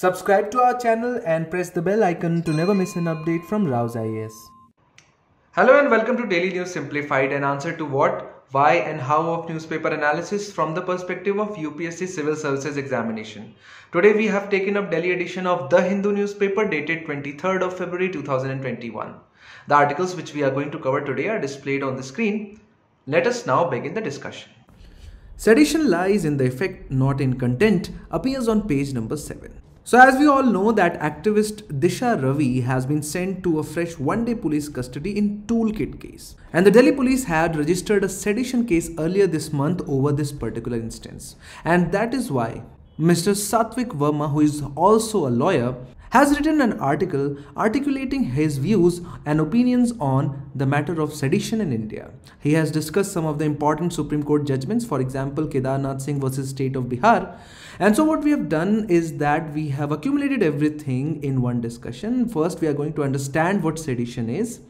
Subscribe to our channel and press the bell icon to never miss an update from Rau's IAS. Hello and welcome to Daily News Simplified, an answer to what, why and how of newspaper analysis from the perspective of UPSC Civil Services Examination. Today we have taken up Delhi edition of The Hindu newspaper dated 23rd of February 2021. The articles which we are going to cover today are displayed on the screen. Let us now begin the discussion. Sedition lies in the effect not in content appears on page number 7. So as we all know that activist Disha Ravi has been sent to a fresh one-day police custody in toolkit case. And the Delhi police had registered a sedition case earlier this month over this particular instance. And that is why Mr. Satvik Verma, who is also a lawyer, has written an article articulating his views and opinions on the matter of sedition in India. He has discussed some of the important Supreme Court judgments, for example, Kedarnath Singh versus State of Bihar. And so what we have done is that we have accumulated everything in one discussion. First, we are going to understand what sedition is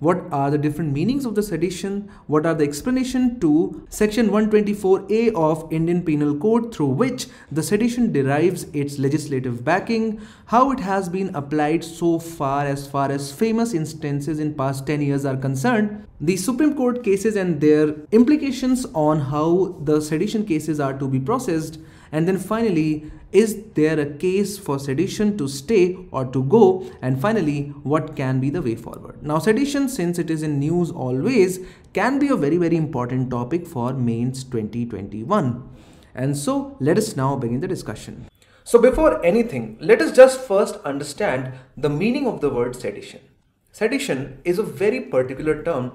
what are the different meanings of the sedition, what are the explanation to section 124A of Indian Penal Code through which the sedition derives its legislative backing, how it has been applied so far as far as famous instances in past 10 years are concerned, the Supreme Court cases and their implications on how the sedition cases are to be processed, and then finally is there a case for sedition to stay or to go? And finally, what can be the way forward? Now, sedition, since it is in news always, can be a very, very important topic for mains 2021. And so, let us now begin the discussion. So, before anything, let us just first understand the meaning of the word sedition. Sedition is a very particular term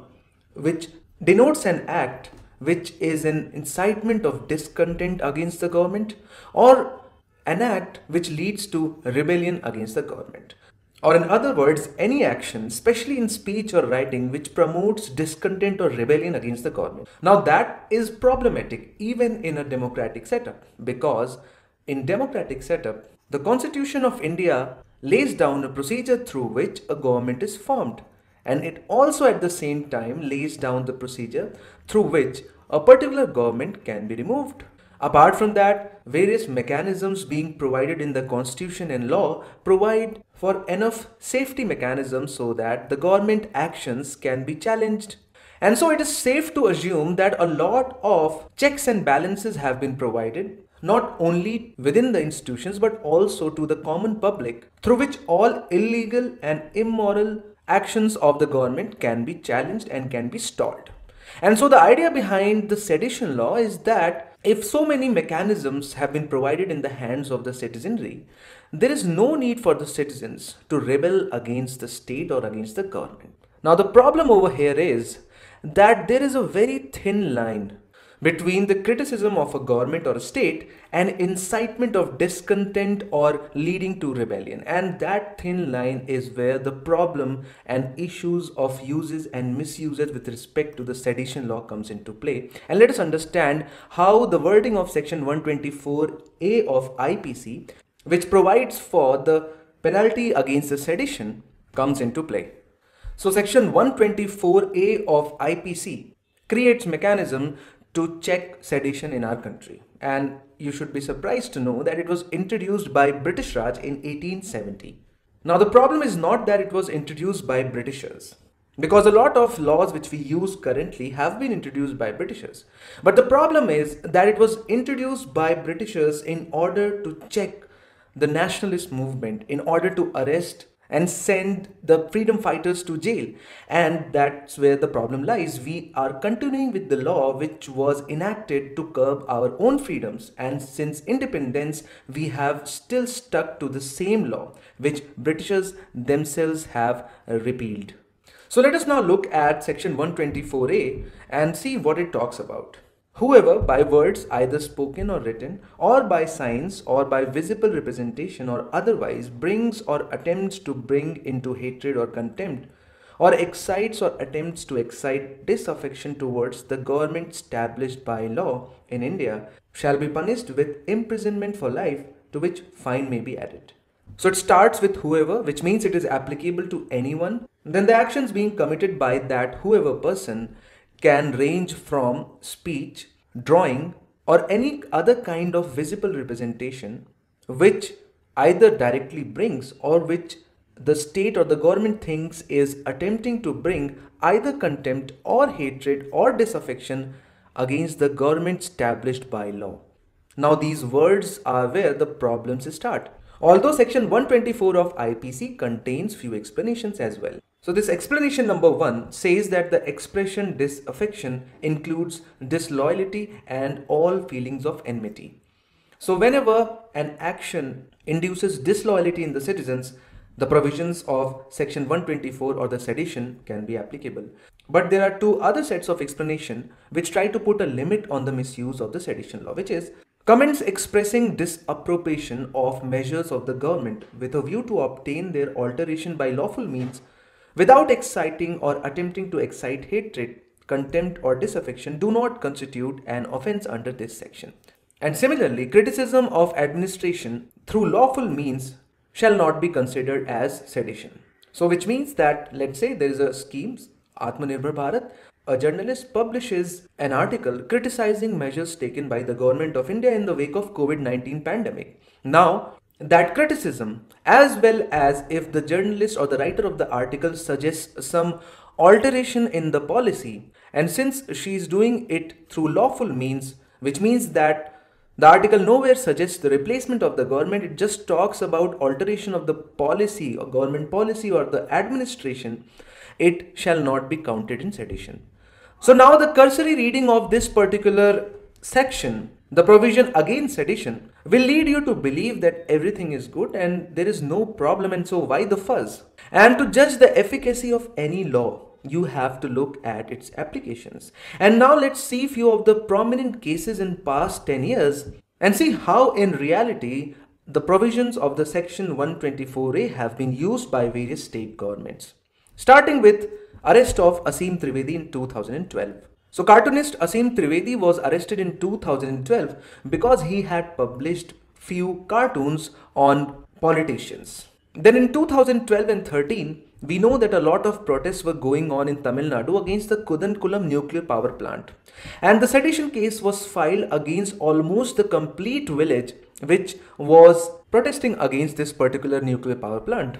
which denotes an act which is an incitement of discontent against the government or an act which leads to rebellion against the government. Or in other words, any action, especially in speech or writing, which promotes discontent or rebellion against the government. Now that is problematic even in a democratic setup because in democratic setup, the Constitution of India lays down a procedure through which a government is formed and it also at the same time lays down the procedure through which a particular government can be removed. Apart from that, various mechanisms being provided in the constitution and law provide for enough safety mechanisms so that the government actions can be challenged. And so it is safe to assume that a lot of checks and balances have been provided not only within the institutions but also to the common public through which all illegal and immoral actions of the government can be challenged and can be stalled. And so the idea behind the sedition law is that if so many mechanisms have been provided in the hands of the citizenry, there is no need for the citizens to rebel against the state or against the government. Now, the problem over here is that there is a very thin line between the criticism of a government or a state and incitement of discontent or leading to rebellion. And that thin line is where the problem and issues of uses and misuses with respect to the sedition law comes into play. And let us understand how the wording of section 124A of IPC, which provides for the penalty against the sedition, comes into play. So section 124A of IPC creates mechanism to check sedition in our country. And you should be surprised to know that it was introduced by British Raj in 1870. Now the problem is not that it was introduced by Britishers. Because a lot of laws which we use currently have been introduced by Britishers. But the problem is that it was introduced by Britishers in order to check the nationalist movement, in order to arrest and send the freedom fighters to jail. And that's where the problem lies. We are continuing with the law which was enacted to curb our own freedoms. And since independence, we have still stuck to the same law which Britishers themselves have repealed. So let us now look at section 124A and see what it talks about. Whoever, by words either spoken or written, or by signs, or by visible representation, or otherwise, brings or attempts to bring into hatred or contempt, or excites or attempts to excite disaffection towards the government established by law in India, shall be punished with imprisonment for life, to which fine may be added. So it starts with whoever, which means it is applicable to anyone. Then the actions being committed by that whoever person can range from speech, drawing, or any other kind of visible representation which either directly brings or which the state or the government thinks is attempting to bring either contempt or hatred or disaffection against the government established by law. Now these words are where the problems start. Although section 124 of IPC contains few explanations as well. So this explanation number one says that the expression disaffection includes disloyalty and all feelings of enmity. So whenever an action induces disloyalty in the citizens, the provisions of section 124 or the sedition can be applicable. But there are two other sets of explanation which try to put a limit on the misuse of the sedition law, which is comments expressing disapprobation of measures of the government with a view to obtain their alteration by lawful means without exciting or attempting to excite hatred, contempt or disaffection do not constitute an offense under this section. And similarly, criticism of administration through lawful means shall not be considered as sedition. So which means that let's say there is a scheme, Atmanirbhar Bharat, a journalist publishes an article criticizing measures taken by the government of India in the wake of COVID-19 pandemic. Now, that criticism as well as if the journalist or the writer of the article suggests some alteration in the policy and since she is doing it through lawful means which means that the article nowhere suggests the replacement of the government, it just talks about alteration of the policy or government policy or the administration. It shall not be counted in sedition. So now the cursory reading of this particular section, the provision against sedition, will lead you to believe that everything is good and there is no problem and so why the fuss? And to judge the efficacy of any law, you have to look at its applications. And now let's see few of the prominent cases in past 10 years and see how in reality the provisions of the section 124A have been used by various state governments. Starting with arrest of Asim Trivedi in 2012. So cartoonist Asim Trivedi was arrested in 2012 because he had published few cartoons on politicians. Then in 2012 and 13, we know that a lot of protests were going on in Tamil Nadu against the Kudankulam nuclear power plant. And the sedition case was filed against almost the complete village which was protesting against this particular nuclear power plant.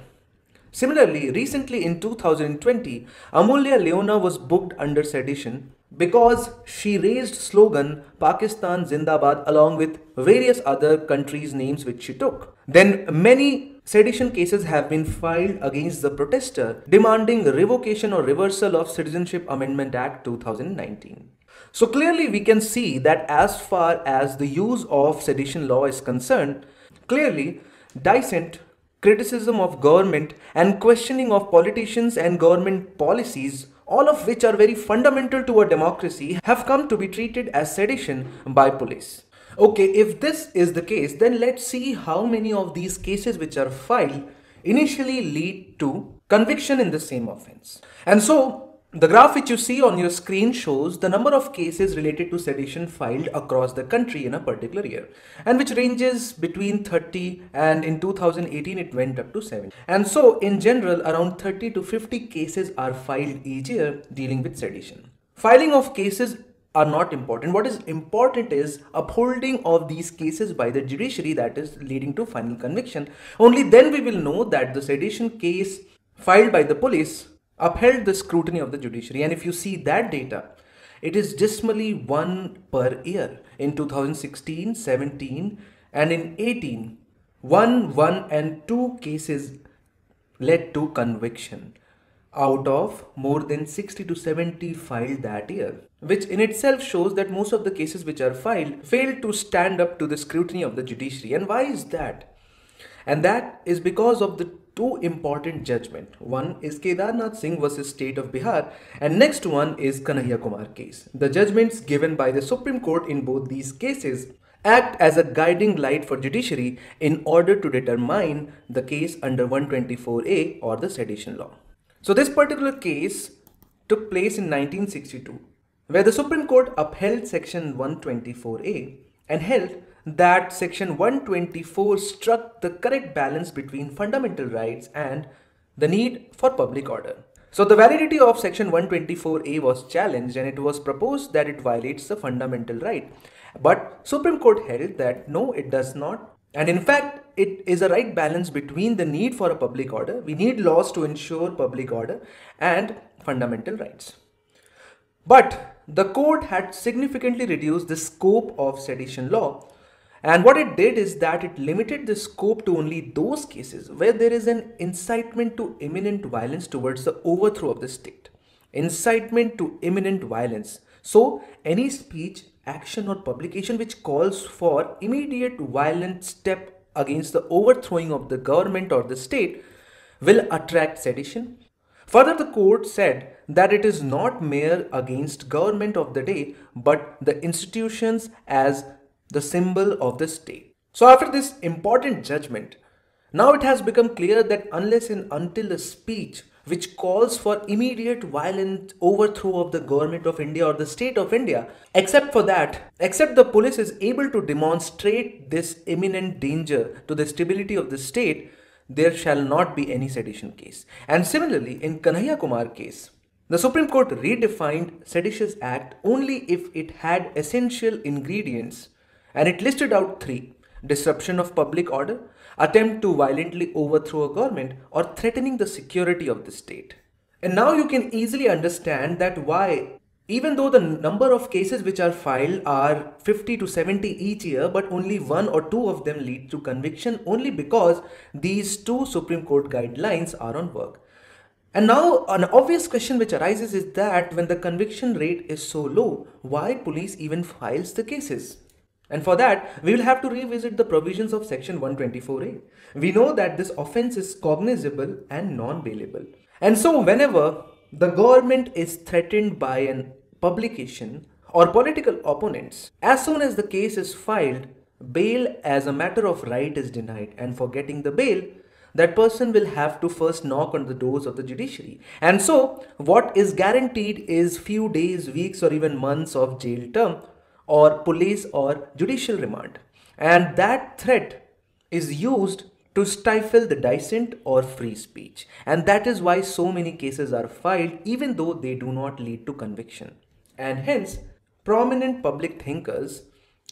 Similarly, recently in 2020, Amulya Leona was booked under sedition because she raised slogan Pakistan Zindabad along with various other countries' names which she took. Then many Sedition cases have been filed against the protester demanding revocation or reversal of Citizenship Amendment Act 2019. So clearly we can see that as far as the use of sedition law is concerned, clearly dissent, criticism of government and questioning of politicians and government policies all of which are very fundamental to a democracy have come to be treated as sedition by police. Okay, if this is the case, then let's see how many of these cases which are filed initially lead to conviction in the same offense. And so the graph which you see on your screen shows the number of cases related to sedition filed across the country in a particular year and which ranges between 30 and in 2018 it went up to 7. And so in general around 30 to 50 cases are filed each year dealing with sedition. Filing of cases are not important. What is important is upholding of these cases by the judiciary that is leading to final conviction. Only then we will know that the sedition case filed by the police upheld the scrutiny of the judiciary. And if you see that data, it is dismally one per year in 2016, 17, and in 18. One, one, and two cases led to conviction out of more than 60 to 70 filed that year, which in itself shows that most of the cases which are filed fail to stand up to the scrutiny of the judiciary. And why is that? And that is because of the two important judgment. One is Kedarnath Singh versus State of Bihar and next one is Kanhaiya Kumar case. The judgments given by the Supreme Court in both these cases act as a guiding light for judiciary in order to determine the case under 124A or the sedition law. So this particular case took place in 1962 where the Supreme Court upheld section 124A and held that section 124 struck the correct balance between fundamental rights and the need for public order. So the validity of section 124A was challenged and it was proposed that it violates the fundamental right. But Supreme Court held that no, it does not And in fact, it is a right balance between the need for a public order, we need laws to ensure public order, and fundamental rights. But the court had significantly reduced the scope of sedition law. And what it did is that it limited the scope to only those cases where there is an incitement to imminent violence towards the overthrow of the state. Incitement to imminent violence. So, any speech, action, or publication which calls for immediate violent step against the overthrowing of the government or the state will attract sedition. Further, the court said that it is not mere against government of the day, but the institutions as the symbol of the state. So after this important judgment, now it has become clear that unless and until a speech which calls for immediate violent overthrow of the government of India or the state of India. Except for that, except the police is able to demonstrate this imminent danger to the stability of the state, there shall not be any sedition case. And similarly, in Kanhaiya Kumar case, the Supreme Court redefined seditious act only if it had essential ingredients and it listed out three disruption of public order, attempt to violently overthrow a government, or threatening the security of the state. And now you can easily understand that why, even though the number of cases which are filed are 50 to 70 each year, but only one or two of them lead to conviction only because these two Supreme Court guidelines are on work. And now an obvious question which arises is that when the conviction rate is so low, why police even files the cases? And for that, we will have to revisit the provisions of section 124A. We know that this offense is cognizable and non-bailable. And so whenever the government is threatened by an publication or political opponents, as soon as the case is filed, bail as a matter of right is denied. And for getting the bail, that person will have to first knock on the doors of the judiciary. And so what is guaranteed is few days, weeks or even months of jail term or police or judicial remand. And that threat is used to stifle the dissent or free speech. And that is why so many cases are filed even though they do not lead to conviction. And hence, prominent public thinkers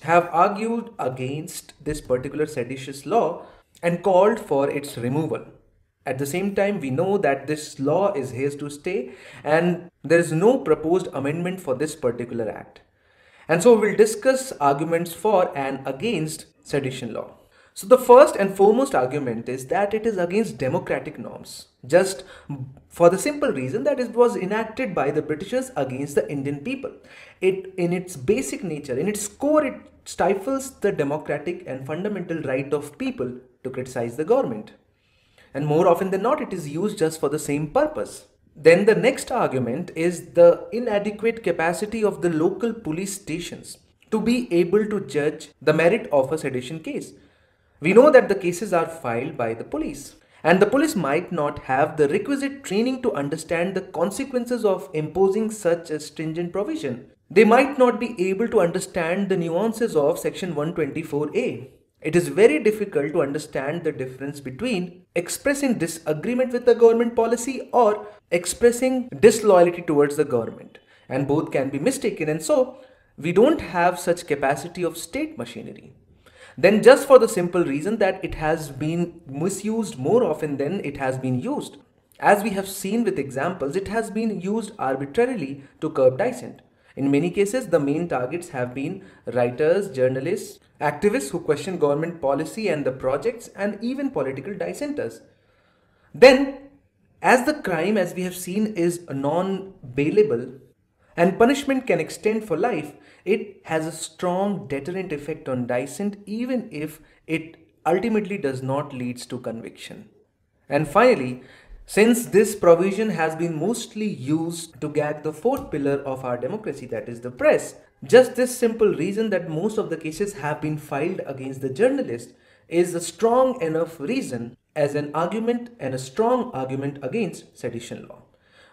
have argued against this particular seditious law and called for its removal. At the same time, we know that this law is here to stay and there is no proposed amendment for this particular act. And so we'll discuss arguments for and against sedition law. So the first and foremost argument is that it is against democratic norms, just for the simple reason that it was enacted by the Britishers against the Indian people. It, in its basic nature, in its core, it stifles the democratic and fundamental right of people to criticize the government. And more often than not, it is used just for the same purpose. Then the next argument is the inadequate capacity of the local police stations to be able to judge the merit of a sedition case. We know that the cases are filed by the police and the police might not have the requisite training to understand the consequences of imposing such a stringent provision. They might not be able to understand the nuances of section 124A it is very difficult to understand the difference between expressing disagreement with the government policy or expressing disloyalty towards the government. And both can be mistaken and so we don't have such capacity of state machinery. Then just for the simple reason that it has been misused more often than it has been used. As we have seen with examples, it has been used arbitrarily to curb dissent. In many cases, the main targets have been writers, journalists, activists who question government policy and the projects, and even political dissenters. Then, as the crime, as we have seen, is non bailable and punishment can extend for life, it has a strong deterrent effect on dissent, even if it ultimately does not lead to conviction. And finally, since this provision has been mostly used to gag the fourth pillar of our democracy, that is the press, just this simple reason that most of the cases have been filed against the journalist is a strong enough reason as an argument and a strong argument against sedition law.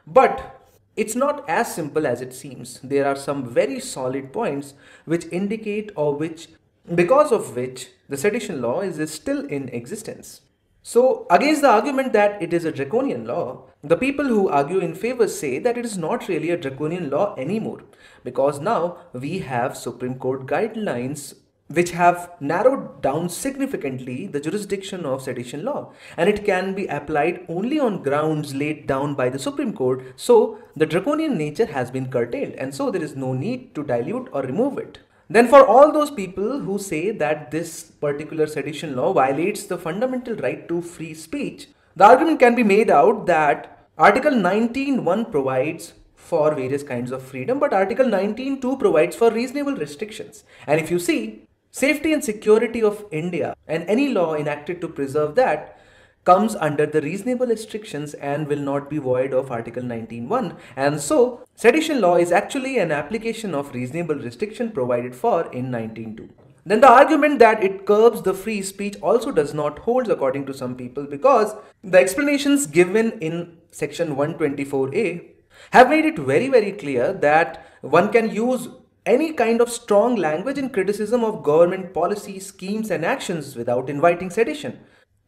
But it's not as simple as it seems. There are some very solid points which indicate or which because of which the sedition law is still in existence. So, against the argument that it is a draconian law, the people who argue in favor say that it is not really a draconian law anymore. Because now we have Supreme Court guidelines which have narrowed down significantly the jurisdiction of sedition law. And it can be applied only on grounds laid down by the Supreme Court. So the draconian nature has been curtailed. And so there is no need to dilute or remove it. Then for all those people who say that this particular sedition law violates the fundamental right to free speech, the argument can be made out that Article 19.1 provides for various kinds of freedom, but Article 19.2 provides for reasonable restrictions. And if you see, safety and security of India and any law enacted to preserve that comes under the reasonable restrictions and will not be void of Article 19.1. And so, sedition law is actually an application of reasonable restriction provided for in 19.2. Then the argument that it curbs the free speech also does not hold according to some people because the explanations given in section 124a have made it very very clear that one can use any kind of strong language in criticism of government policy, schemes and actions without inviting sedition.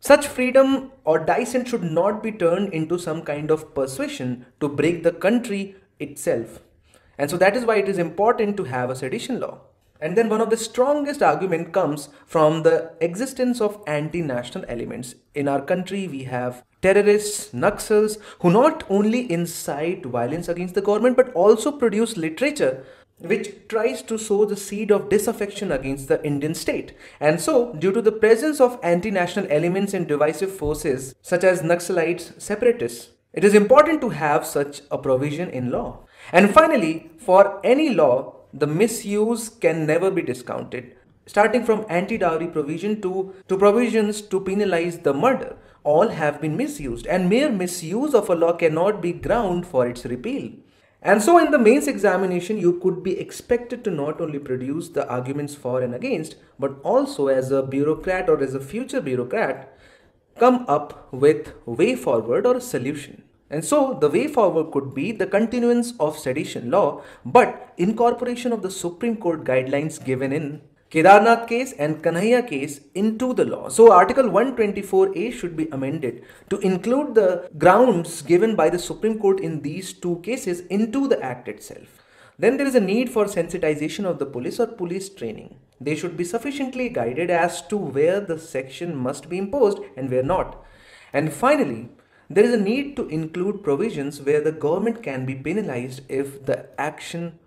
Such freedom or dissent should not be turned into some kind of persuasion to break the country itself. And so that is why it is important to have a sedition law. And then one of the strongest argument comes from the existence of anti-national elements. In our country, we have terrorists, Naxals, who not only incite violence against the government, but also produce literature which tries to sow the seed of disaffection against the Indian state. And so, due to the presence of anti-national elements and divisive forces such as Naxalites, separatists, it is important to have such a provision in law. And finally, for any law, the misuse can never be discounted. Starting from anti-dowry provision to, to provisions to penalize the murder, all have been misused and mere misuse of a law cannot be ground for its repeal. And so in the mains examination, you could be expected to not only produce the arguments for and against, but also as a bureaucrat or as a future bureaucrat, come up with way forward or solution. And so the way forward could be the continuance of sedition law, but incorporation of the Supreme Court guidelines given in Kedarnath case and Kanhaiya case into the law. So Article 124A should be amended to include the grounds given by the Supreme Court in these two cases into the Act itself. Then there is a need for sensitization of the police or police training. They should be sufficiently guided as to where the section must be imposed and where not. And finally, there is a need to include provisions where the government can be penalized if the action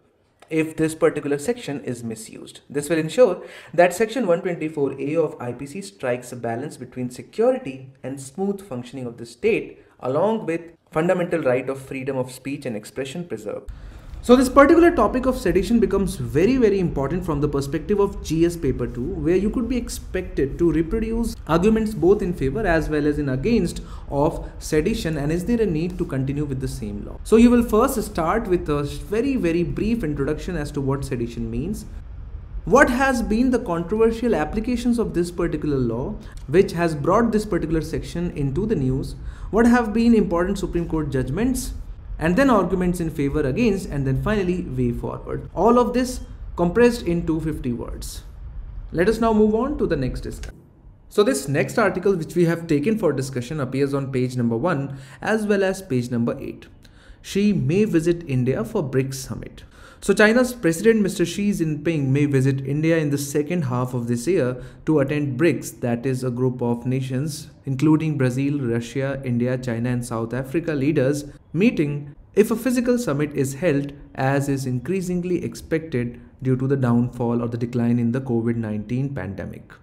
if this particular section is misused. This will ensure that section 124A of IPC strikes a balance between security and smooth functioning of the state along with fundamental right of freedom of speech and expression preserved. So this particular topic of sedition becomes very very important from the perspective of GS paper 2 where you could be expected to reproduce arguments both in favor as well as in against of sedition and is there a need to continue with the same law. So you will first start with a very very brief introduction as to what sedition means. What has been the controversial applications of this particular law which has brought this particular section into the news? What have been important Supreme Court judgments and then arguments in favor against and then finally way forward. All of this compressed in 250 words. Let us now move on to the next discussion. So this next article which we have taken for discussion appears on page number 1 as well as page number 8. Xi may visit India for BRICS summit. So China's President Mr. Xi Jinping may visit India in the second half of this year to attend BRICS, that is a group of nations including Brazil, Russia, India, China and South Africa leaders meeting if a physical summit is held as is increasingly expected due to the downfall or the decline in the COVID-19 pandemic.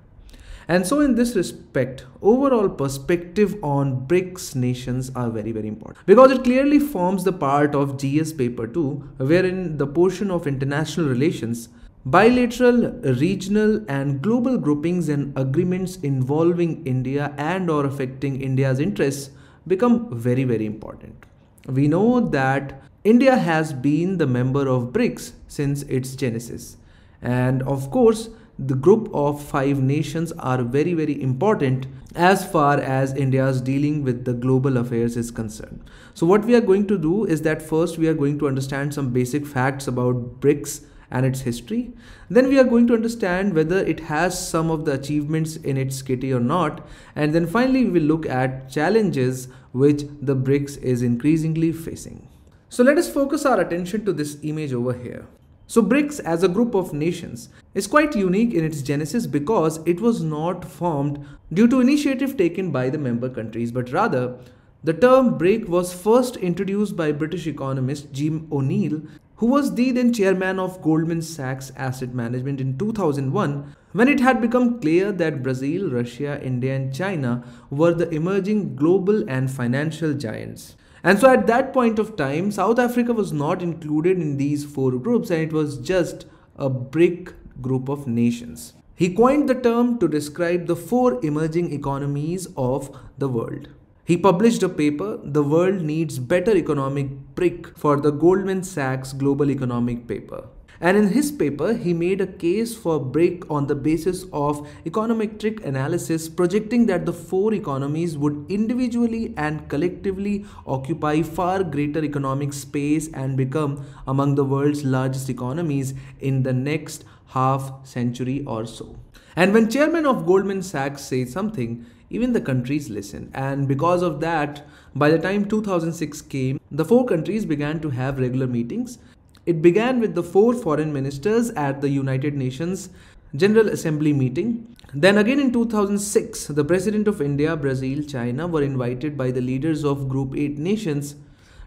And so in this respect, overall perspective on BRICS nations are very, very important. Because it clearly forms the part of GS paper 2, wherein the portion of international relations bilateral regional and global groupings and agreements involving india and or affecting india's interests become very very important. We know that india has been the member of brics since its genesis. And of course the group of five nations are very very important as far as India's dealing with the global affairs is concerned. So what we are going to do is that first we are going to understand some basic facts about BRICS and its history. Then we are going to understand whether it has some of the achievements in its kitty or not. And then finally we will look at challenges which the BRICS is increasingly facing. So let us focus our attention to this image over here. So BRICS as a group of nations is quite unique in its genesis because it was not formed due to initiative taken by the member countries, but rather the term BRIC was first introduced by British economist Jim O'Neill, who was the then chairman of Goldman Sachs Asset Management in 2001 when it had become clear that Brazil, Russia, India, and China were the emerging global and financial giants. And so at that point of time, South Africa was not included in these four groups and it was just a BRIC group of nations. He coined the term to describe the four emerging economies of the world. He published a paper, The World Needs Better Economic BRIC, for the Goldman Sachs Global Economic Paper. And in his paper, he made a case for break on the basis of econometric analysis, projecting that the four economies would individually and collectively occupy far greater economic space and become among the world's largest economies in the next half century or so. And when chairman of Goldman Sachs says something, even the countries listen. And because of that, by the time 2006 came, the four countries began to have regular meetings. It began with the four foreign ministers at the United Nations General Assembly meeting. Then again in 2006, the President of India, Brazil, China were invited by the leaders of Group 8 nations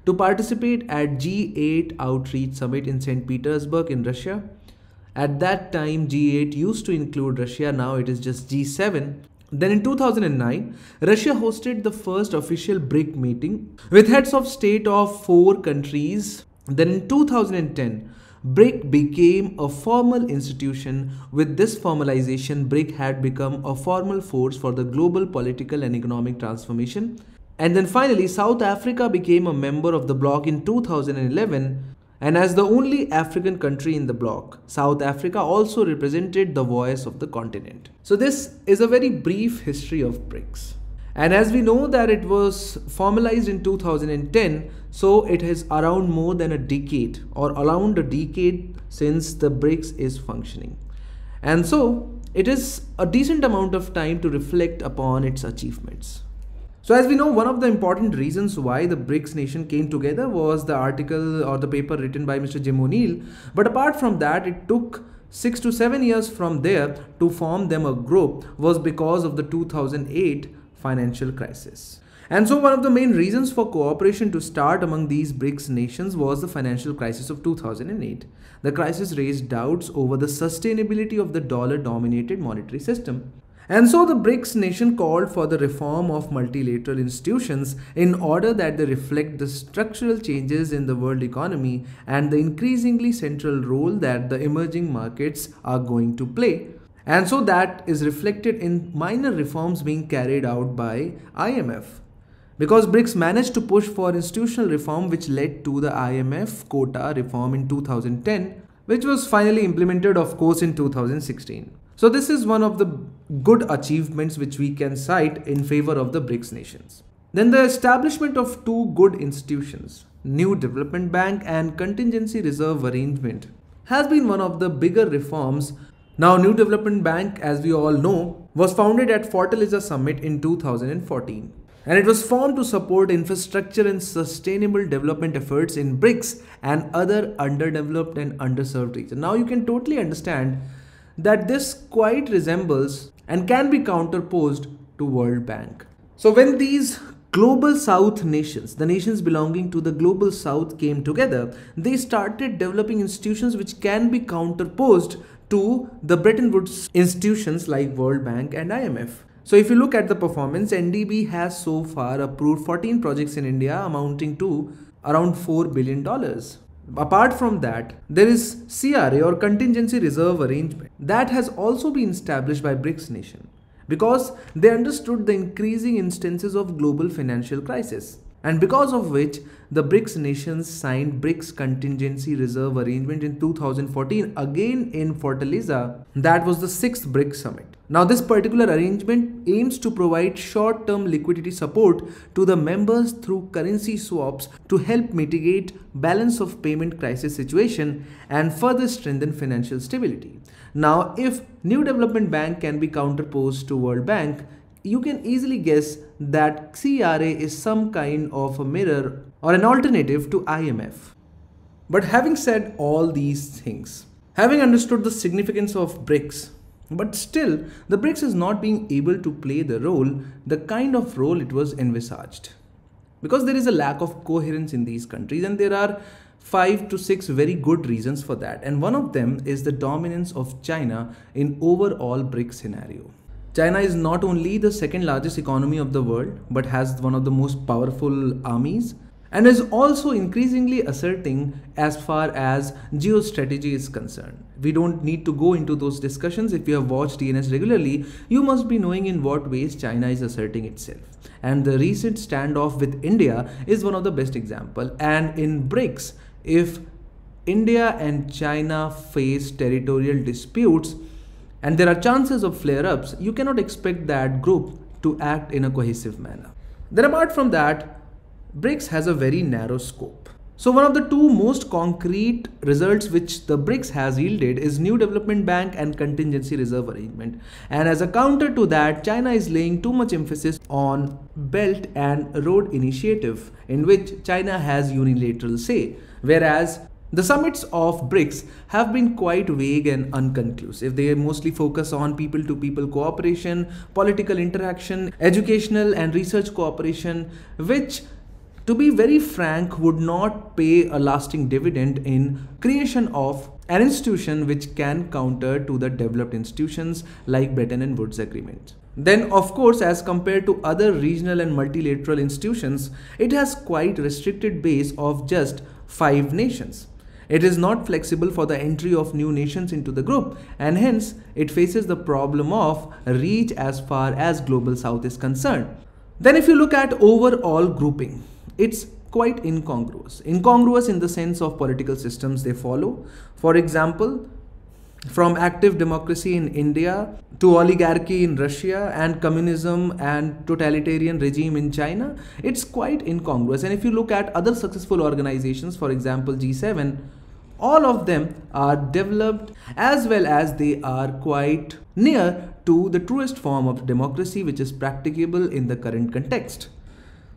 to participate at G8 Outreach Summit in St. Petersburg in Russia. At that time, G8 used to include Russia, now it is just G7. Then in 2009, Russia hosted the first official BRIC meeting with heads of state of four countries. Then in 2010, BRIC became a formal institution. With this formalization, BRIC had become a formal force for the global political and economic transformation. And then finally, South Africa became a member of the bloc in 2011 and as the only African country in the bloc, South Africa also represented the voice of the continent. So, this is a very brief history of BRICS. And as we know that it was formalized in 2010, so it is around more than a decade or around a decade since the BRICS is functioning. And so it is a decent amount of time to reflect upon its achievements. So as we know, one of the important reasons why the BRICS nation came together was the article or the paper written by Mr. Jim O'Neill. But apart from that, it took six to seven years from there to form them a group was because of the 2008 financial crisis. And so one of the main reasons for cooperation to start among these BRICS nations was the financial crisis of 2008. The crisis raised doubts over the sustainability of the dollar dominated monetary system. And so the BRICS nation called for the reform of multilateral institutions in order that they reflect the structural changes in the world economy and the increasingly central role that the emerging markets are going to play. And so that is reflected in minor reforms being carried out by IMF. Because BRICS managed to push for institutional reform which led to the IMF quota reform in 2010, which was finally implemented of course in 2016. So this is one of the good achievements which we can cite in favor of the BRICS nations. Then the establishment of two good institutions, New Development Bank and Contingency Reserve Arrangement, has been one of the bigger reforms. Now New Development Bank, as we all know, was founded at Fortaleza Summit in 2014 and it was formed to support infrastructure and sustainable development efforts in BRICS and other underdeveloped and underserved regions. Now you can totally understand that this quite resembles and can be counterposed to World Bank. So when these global south nations, the nations belonging to the global south came together, they started developing institutions which can be counterposed to the Bretton Woods institutions like World Bank and IMF. So if you look at the performance, NDB has so far approved 14 projects in India amounting to around $4 billion. Apart from that, there is CRA or Contingency Reserve Arrangement that has also been established by BRICS nation because they understood the increasing instances of global financial crisis and because of which the BRICS nations signed BRICS Contingency Reserve Arrangement in 2014 again in Fortaleza that was the 6th BRICS summit. Now, this particular arrangement aims to provide short term liquidity support to the members through currency swaps to help mitigate balance of payment crisis situation and further strengthen financial stability. Now, if New Development Bank can be counterposed to World Bank, you can easily guess that CRA is some kind of a mirror or an alternative to IMF. But having said all these things, Having understood the significance of BRICS, but still, the BRICS is not being able to play the role, the kind of role it was envisaged. Because there is a lack of coherence in these countries, and there are five to six very good reasons for that. And one of them is the dominance of China in overall BRICS scenario. China is not only the second largest economy of the world, but has one of the most powerful armies and is also increasingly asserting as far as geostrategy is concerned. We don't need to go into those discussions. If you have watched DNS regularly, you must be knowing in what ways China is asserting itself. And the recent standoff with India is one of the best example. And in BRICS, if India and China face territorial disputes and there are chances of flare ups, you cannot expect that group to act in a cohesive manner. Then, apart from that, BRICS has a very narrow scope. So one of the two most concrete results which the BRICS has yielded is New Development Bank and Contingency Reserve Arrangement. And as a counter to that, China is laying too much emphasis on Belt and Road Initiative in which China has unilateral say. Whereas the summits of BRICS have been quite vague and unconclusive. They mostly focus on people to people cooperation, political interaction, educational and research cooperation, which to be very frank, would not pay a lasting dividend in creation of an institution which can counter to the developed institutions like Bretton and Woods Agreement. Then, of course, as compared to other regional and multilateral institutions, it has quite restricted base of just five nations. It is not flexible for the entry of new nations into the group, and hence it faces the problem of reach as far as Global South is concerned. Then, if you look at overall grouping, it's quite incongruous. Incongruous in the sense of political systems they follow. For example, from active democracy in India to oligarchy in Russia and communism and totalitarian regime in China, it's quite incongruous. And if you look at other successful organizations, for example, G7, all of them are developed as well as they are quite near to the truest form of democracy which is practicable in the current context.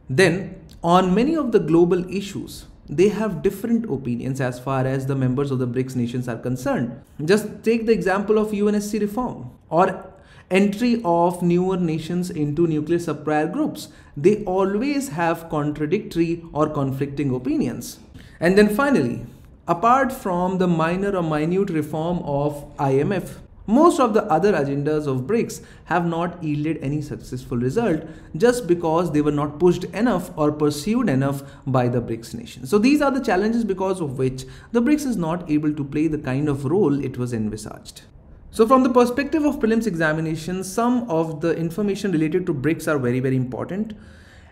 Then, on many of the global issues, they have different opinions as far as the members of the BRICS nations are concerned. Just take the example of UNSC reform or entry of newer nations into nuclear supplier groups. They always have contradictory or conflicting opinions. And then finally, apart from the minor or minute reform of IMF, most of the other agendas of BRICS have not yielded any successful result just because they were not pushed enough or pursued enough by the BRICS nations. So these are the challenges because of which the BRICS is not able to play the kind of role it was envisaged. So from the perspective of prelims examination, some of the information related to BRICS are very, very important.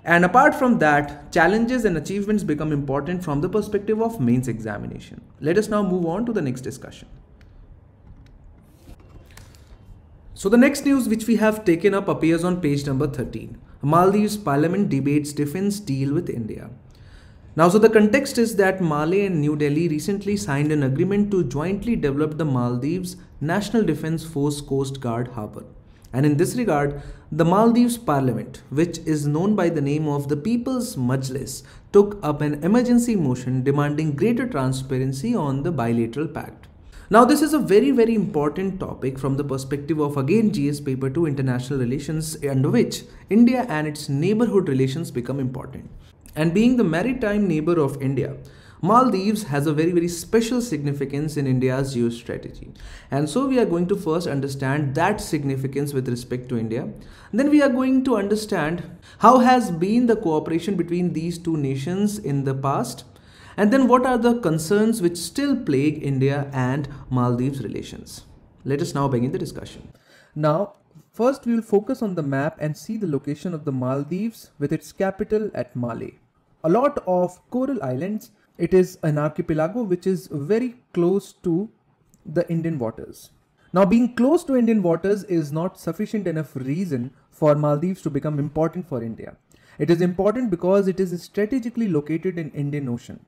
And apart from that, challenges and achievements become important from the perspective of mains examination. Let us now move on to the next discussion. So the next news which we have taken up appears on page number 13. Maldives Parliament debates defense deal with India. Now, so the context is that Male and New Delhi recently signed an agreement to jointly develop the Maldives National Defense Force Coast Guard Harbour. And in this regard, the Maldives Parliament, which is known by the name of the People's Majlis, took up an emergency motion demanding greater transparency on the bilateral pact. Now, this is a very, very important topic from the perspective of again GS paper 2 international relations, under which India and its neighborhood relations become important. And being the maritime neighbor of India, Maldives has a very, very special significance in India's geostrategy. And so we are going to first understand that significance with respect to India. Then we are going to understand how has been the cooperation between these two nations in the past and then what are the concerns which still plague India and Maldives relations? Let us now begin the discussion. Now, first we will focus on the map and see the location of the Maldives with its capital at Male. A lot of coral islands, it is an archipelago which is very close to the Indian waters. Now, being close to Indian waters is not sufficient enough reason for Maldives to become important for India. It is important because it is strategically located in Indian Ocean.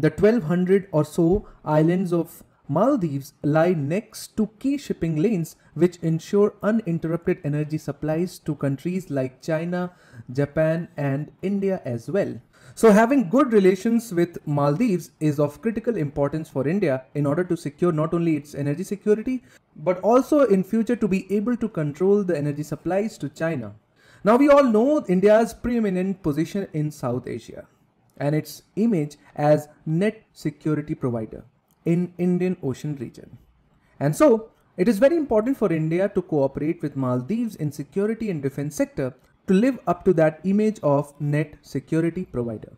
The 1200 or so islands of Maldives lie next to key shipping lanes which ensure uninterrupted energy supplies to countries like China, Japan and India as well. So, having good relations with Maldives is of critical importance for India in order to secure not only its energy security, but also in future to be able to control the energy supplies to China. Now, we all know India's preeminent position in South Asia and its image as net security provider in Indian Ocean region. And so, it is very important for India to cooperate with Maldives in security and defense sector to live up to that image of net security provider.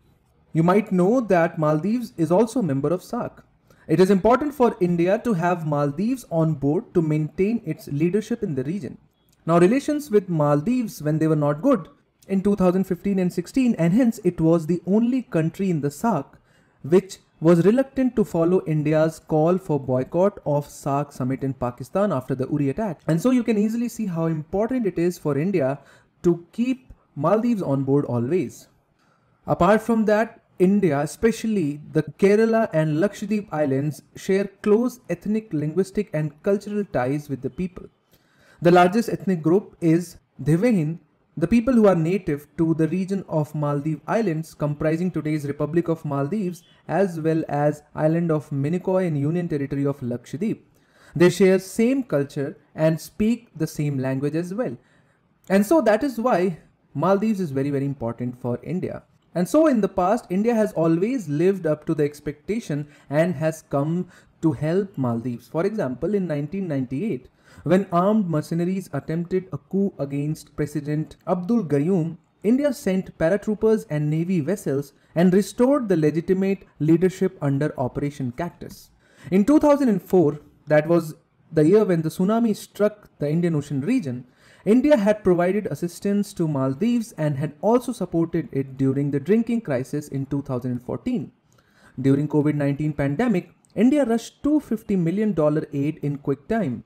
You might know that Maldives is also a member of SAARC. It is important for India to have Maldives on board to maintain its leadership in the region. Now, relations with Maldives when they were not good in 2015 and 16, and hence it was the only country in the SAARC which was reluctant to Follow India's call for boycott of SAARC summit in Pakistan after the Uri attack. And so you can easily see how important it is for India to keep Maldives on board always. Apart from that, India, especially the Kerala and Lakshadweep islands, share close ethnic, linguistic, and cultural ties with the people. The largest ethnic group is Dhivehin, the people who are native to the region of Maldive Islands, comprising today's Republic of Maldives as well as island of Minicoy and Union Territory of Lakshadweep. They share same culture and speak the same language as well. And so that is why Maldives is very, very important for India. And so in the past, India has always lived up to the expectation and has come to help Maldives. For example, in 1998, when armed mercenaries attempted a coup against President Abdul Gayoom, India sent paratroopers and navy vessels and restored the legitimate leadership under Operation Cactus. In 2004, that was the year when the tsunami struck the Indian Ocean region, India had provided assistance to Maldives and had also supported it during the drinking crisis in 2014. During COVID-19 pandemic, India rushed 250 million dollar aid in quick time.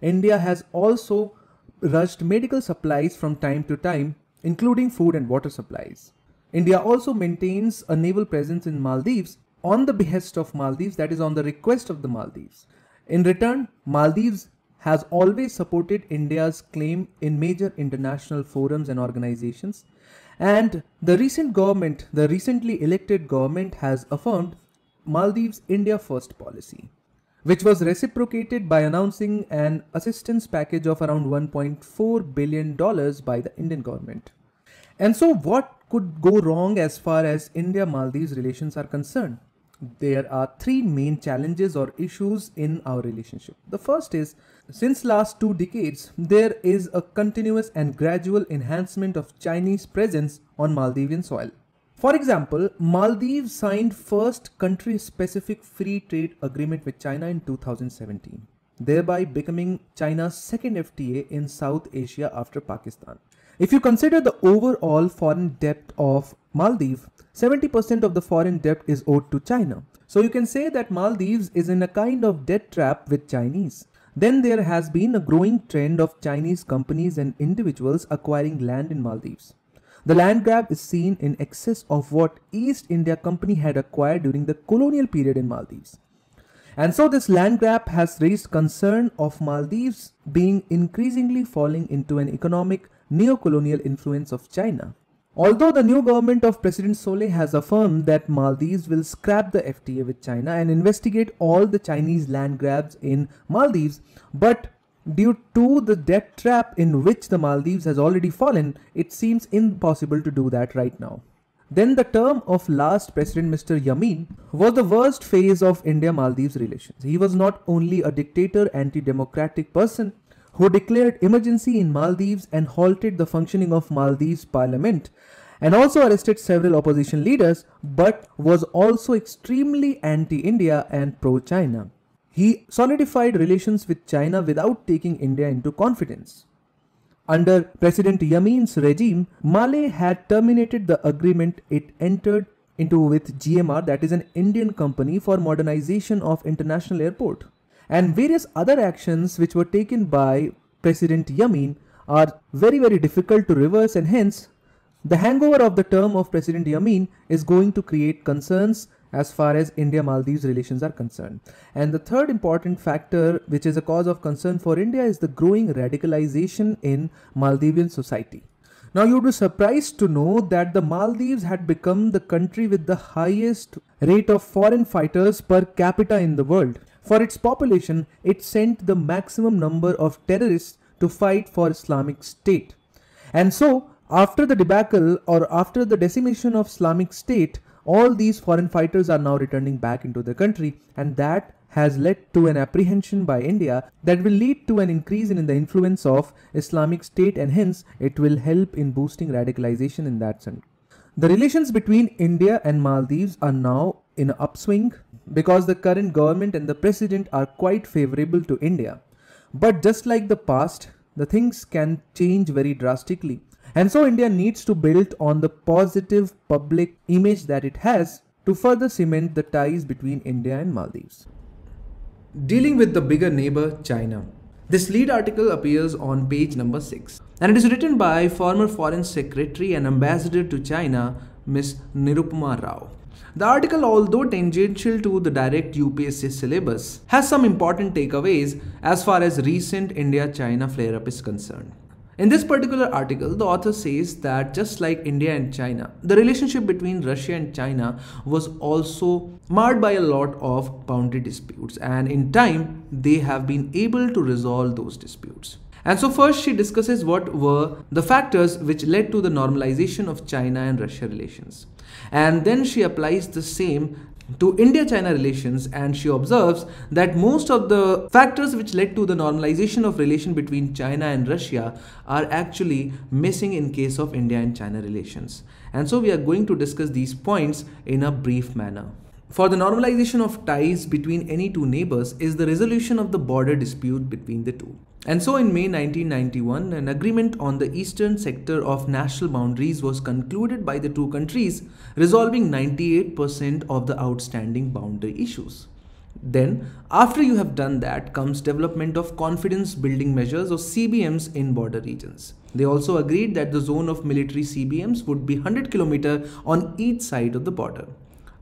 India has also rushed medical supplies from time to time, including food and water supplies. India also maintains a naval presence in Maldives on the behest of Maldives, that is on the request of the Maldives. In return, Maldives has always supported India's claim in major international forums and organizations. And the recent government, the recently elected government, has affirmed Maldives India First policy, which was reciprocated by announcing an assistance package of around $1.4 billion by the Indian government. And so, what could go wrong as far as India Maldives relations are concerned? there are three main challenges or issues in our relationship. The first is since last two decades there is a continuous and gradual enhancement of Chinese presence on Maldivian soil. For example, Maldives signed first country specific free trade agreement with China in 2017, thereby becoming China's second FTA in South Asia after Pakistan. If you consider the overall foreign debt of Maldives, 70% of the foreign debt is owed to China. So you can say that Maldives is in a kind of debt trap with Chinese. Then there has been a growing trend of Chinese companies and individuals acquiring land in Maldives. The land grab is seen in excess of what East India Company had acquired during the colonial period in Maldives. And so this land grab has raised concern of Maldives being increasingly falling into an economic neo-colonial influence of China. Although the new government of President Solih has affirmed that Maldives will scrap the FTA with China and investigate all the Chinese land grabs in Maldives, but due to the debt trap in which the Maldives has already fallen, it seems impossible to do that right now. Then the term of last President Mr. Yamin was the worst phase of India-Maldives relations. He was not only a dictator, anti-democratic person, who declared emergency in Maldives and halted the functioning of Maldives parliament and also arrested several opposition leaders but was also extremely anti-India and pro-China. He solidified relations with China without taking India into confidence. Under President Yamin's regime, Male had terminated the agreement it entered into with GMR that is an Indian company for modernization of international airport and various other actions which were taken by President Yamin are very very difficult to reverse and hence the hangover of the term of President Yamin is going to create concerns as far as India Maldives relations are concerned. And the third important factor which is a cause of concern for India is the growing radicalization in Maldivian society. Now, you would be surprised to know that the Maldives had become the country with the highest rate of foreign fighters per capita in the world. For its population, it sent the maximum number of terrorists to fight for Islamic State. And so, after the debacle or after the decimation of Islamic State, all these foreign fighters are now returning back into the country and that has led to an apprehension by India that will lead to an increase in the influence of Islamic State and hence it will help in boosting radicalization in that sense. The relations between India and Maldives are now in an upswing because the current government and the president are quite favorable to India. But just like the past, the things can change very drastically. And so India needs to build on the positive public image that it has to further cement the ties between India and Maldives. Dealing with the bigger neighbor, China. This lead article appears on page number 6 and it is written by former Foreign Secretary and Ambassador to China, Ms. Nirupama Rao. The article, although tangential to the direct UPSC syllabus, has some important takeaways as far as recent India China flare up is concerned. In this particular article, the author says that just like India and China, the relationship between Russia and China was also marred by a lot of boundary disputes, and in time, they have been able to resolve those disputes. And so, first, she discusses what were the factors which led to the normalization of China and Russia relations. And then she applies the same to India China relations and she observes that most of the factors which led to the normalization of relation between China and Russia are actually missing in case of India and China relations. And so we are going to discuss these points in a brief manner. For the normalization of ties between any two neighbors is the resolution of the border dispute between the two. And so in May 1991, an agreement on the eastern sector of national boundaries was concluded by the two countries, resolving 98% of the outstanding boundary issues. Then, after you have done that, comes development of confidence building measures or CBMs in border regions. They also agreed that the zone of military CBMs would be 100 km on each side of the border.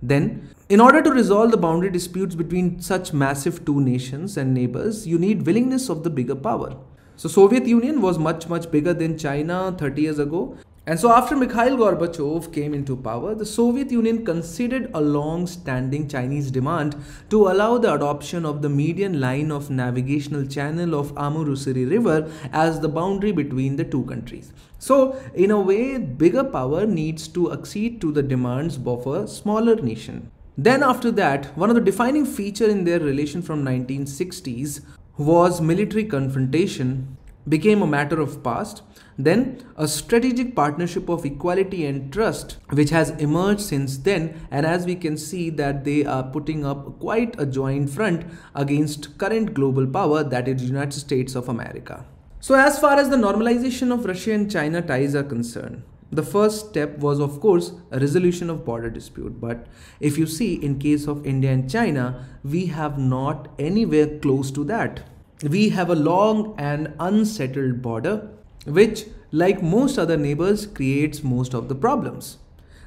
Then, in order to resolve the boundary disputes between such massive two nations and neighbors, you need willingness of the bigger power. So Soviet Union was much much bigger than China 30 years ago and so after Mikhail Gorbachev came into power, the Soviet Union considered a long-standing Chinese demand to allow the adoption of the median line of navigational channel of Amur-Ussuri River as the boundary between the two countries. So in a way, bigger power needs to accede to the demands of a smaller nation. Then after that, one of the defining feature in their relation from 1960s was military confrontation became a matter of past then a strategic partnership of equality and trust which has emerged since then and as we can see that they are putting up quite a joint front against current global power that is United States of America. So as far as the normalization of Russia and China ties are concerned, the first step was of course a resolution of border dispute but if you see in case of India and China we have not anywhere close to that we have a long and unsettled border which, like most other neighbors, creates most of the problems.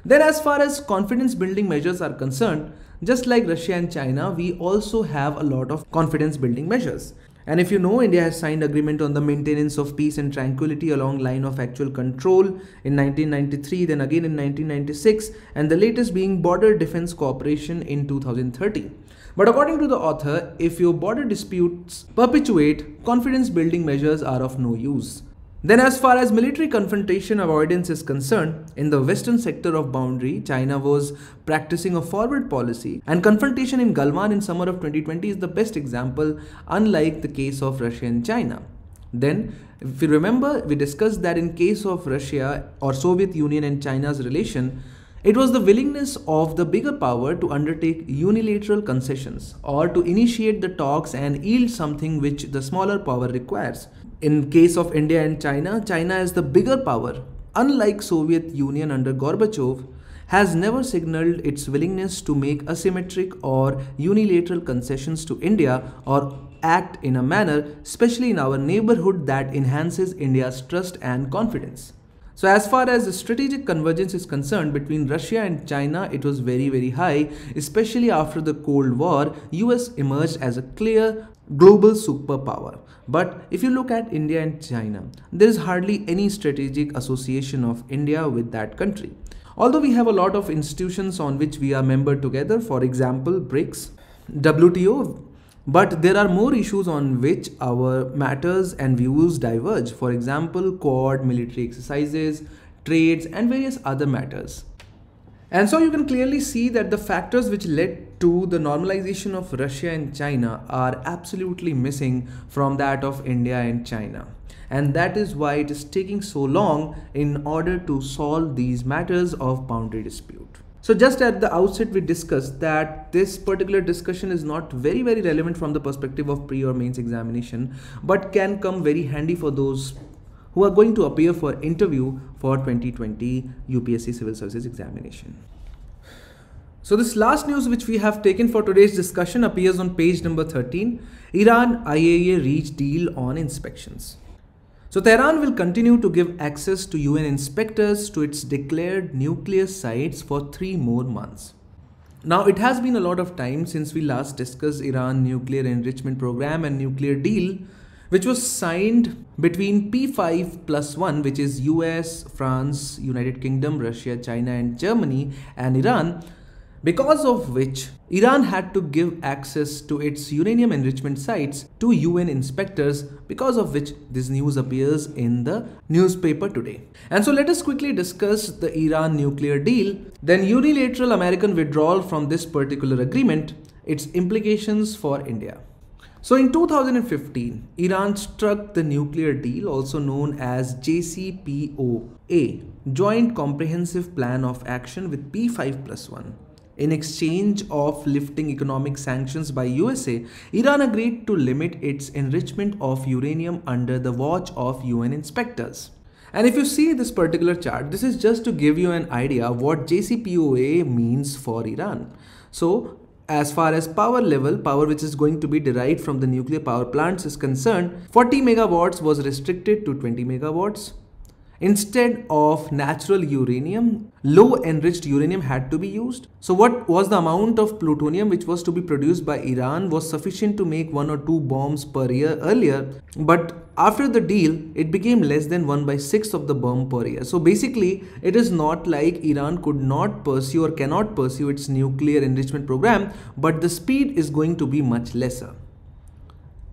Then, as far as confidence building measures are concerned, just like Russia and China, we also have a lot of confidence building measures. And if you know, India has signed agreement on the maintenance of peace and tranquility along line of actual control in 1993, then again in 1996, and the latest being border defense cooperation in 2030. But according to the author, if your border disputes perpetuate, confidence building measures are of no use. Then as far as military confrontation avoidance is concerned, in the western sector of boundary, China was practicing a forward policy and confrontation in Galwan in summer of 2020 is the best example unlike the case of Russia and China. Then if you remember, we discussed that in case of Russia or Soviet Union and China's relation, it was the willingness of the bigger power to undertake unilateral concessions or to initiate the talks and yield something which the smaller power requires. In case of India and China, China is the bigger power. Unlike Soviet Union under Gorbachev, has never signaled its willingness to make asymmetric or unilateral concessions to India or act in a manner, especially in our neighborhood, that enhances India's trust and confidence. So as far as the strategic convergence is concerned between Russia and China, it was very very high, especially after the Cold War, US emerged as a clear global superpower. But if you look at India and China, there is hardly any strategic association of India with that country. Although we have a lot of institutions on which we are member together, for example, BRICS, WTO, but there are more issues on which our matters and views diverge. For example, Quad, military exercises, trades, and various other matters. And so you can clearly see that the factors which led to the normalization of Russia and China are absolutely missing from that of India and China. And that is why it is taking so long in order to solve these matters of boundary dispute. So just at the outset we discussed that this particular discussion is not very very relevant from the perspective of pre or mains examination but can come very handy for those who are going to appear for interview for 2020 UPSC Civil Services examination. So this last news which we have taken for today's discussion appears on page number 13. Iran IAEA reach deal on inspections. So Tehran will continue to give access to UN inspectors to its declared nuclear sites for three more months. Now it has been a lot of time since we last discussed Iran nuclear enrichment program and nuclear deal which was signed between P5 plus 1, which is US, France, United Kingdom, Russia, China, and Germany, and Iran, because of which Iran had to give access to its uranium enrichment sites to UN inspectors, because of which this news appears in the newspaper today. And so let us quickly discuss the Iran nuclear deal, then unilateral American withdrawal from this particular agreement, its implications for India. So in 2015, Iran struck the nuclear deal, also known as JCPOA, Joint Comprehensive Plan of Action with P5 plus 1. In exchange of lifting economic sanctions by USA, Iran agreed to limit its enrichment of uranium under the watch of UN inspectors. And if you see this particular chart, this is just to give you an idea what JCPOA means for Iran. So as far as power level, power which is going to be derived from the nuclear power plants is concerned, 40 megawatts was restricted to 20 megawatts. Instead of natural uranium, low enriched uranium had to be used. So what was the amount of plutonium which was to be produced by Iran was sufficient to make one or two bombs per year earlier. But after the deal, it became less than 1 by 6 of the bomb per year. So basically, it is not like Iran could not pursue or cannot pursue its nuclear enrichment program, but the speed is going to be much lesser.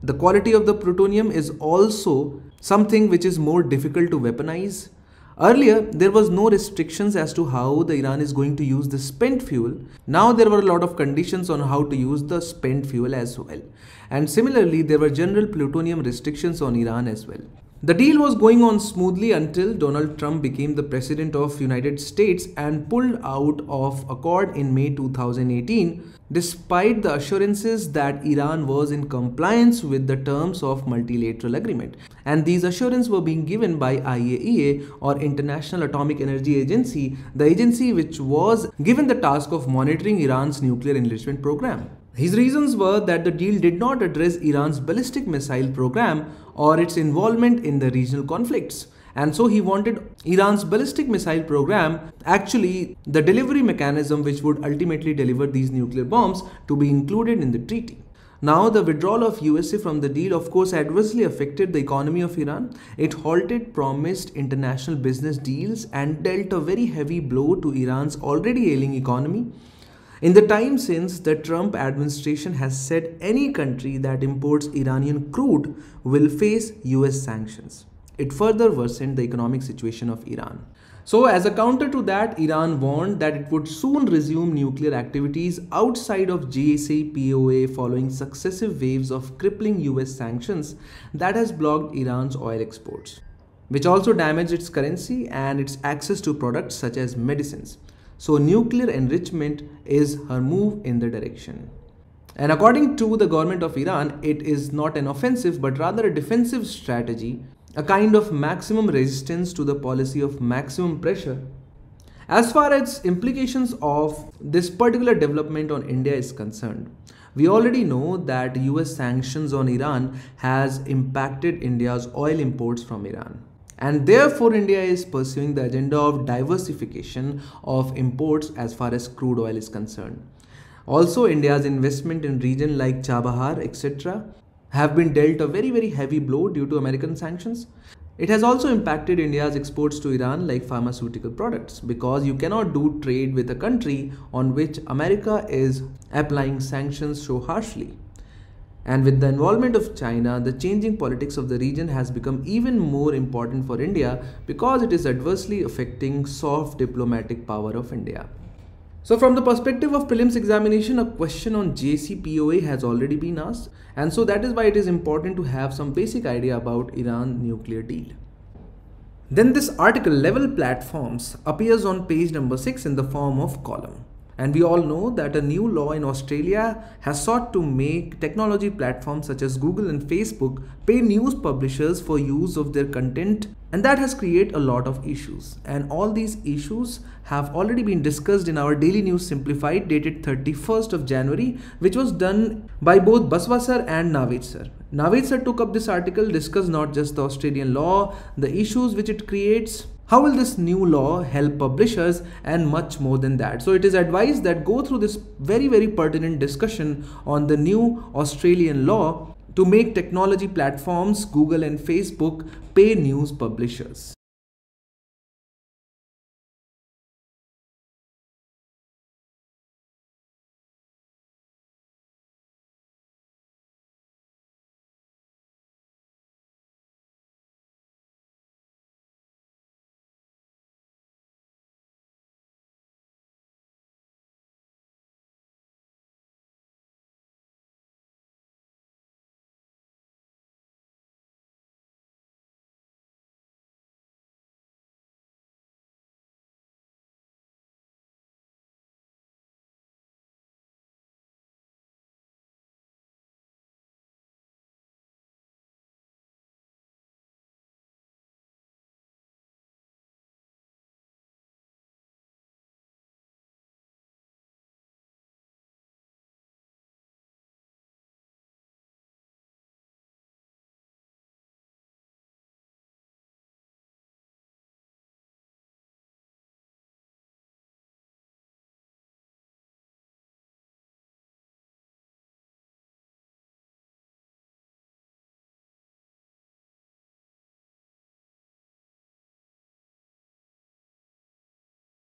The quality of the plutonium is also something which is more difficult to weaponize. Earlier, there was no restrictions as to how the Iran is going to use the spent fuel. Now there were a lot of conditions on how to use the spent fuel as well. And similarly, there were general plutonium restrictions on Iran as well. The deal was going on smoothly until Donald Trump became the president of United States and pulled out of accord in May 2018 despite the assurances that Iran was in compliance with the terms of multilateral agreement. And these assurances were being given by IAEA or International Atomic Energy Agency the agency which was given the task of monitoring Iran's nuclear enrichment program his reasons were that the deal did not address Iran's ballistic missile program or its involvement in the regional conflicts and so he wanted Iran's ballistic missile program, actually the delivery mechanism which would ultimately deliver these nuclear bombs, to be included in the treaty. Now, the withdrawal of USA from the deal, of course, adversely affected the economy of Iran. It halted promised international business deals and dealt a very heavy blow to Iran's already ailing economy. In the time since, the Trump administration has said any country that imports Iranian crude will face US sanctions. It further worsened the economic situation of Iran. So, as a counter to that, Iran warned that it would soon resume nuclear activities outside of JCPOA following successive waves of crippling US sanctions that has blocked Iran's oil exports, which also damaged its currency and its access to products such as medicines. So, nuclear enrichment is her move in the direction. And according to the government of Iran, it is not an offensive but rather a defensive strategy a kind of maximum resistance to the policy of maximum pressure. As far as implications of this particular development on India is concerned, we already know that US sanctions on Iran has impacted India's oil imports from Iran. And therefore, India is pursuing the agenda of diversification of imports as far as crude oil is concerned. Also, India's investment in regions like Chabahar, etc., have been dealt a very very heavy blow due to American sanctions. It has also impacted India's exports to Iran like pharmaceutical products because you cannot do trade with a country on which America is applying sanctions so harshly. And with the involvement of China, the changing politics of the region has become even more important for India because it is adversely affecting soft diplomatic power of India. So from the perspective of prelims examination, a question on JCPOA has already been asked. And so that is why it is important to have some basic idea about Iran nuclear deal. Then this article level platforms appears on page number 6 in the form of column. And we all know that a new law in Australia has sought to make technology platforms such as Google and Facebook pay news publishers for use of their content and that has created a lot of issues. And all these issues have already been discussed in our Daily News Simplified dated 31st of January which was done by both Baswa sir and Navid sir. Navid sir took up this article, discussed not just the Australian law, the issues which it creates, how will this new law help publishers and much more than that? So it is advised that go through this very very pertinent discussion on the new Australian law to make technology platforms Google and Facebook pay news publishers.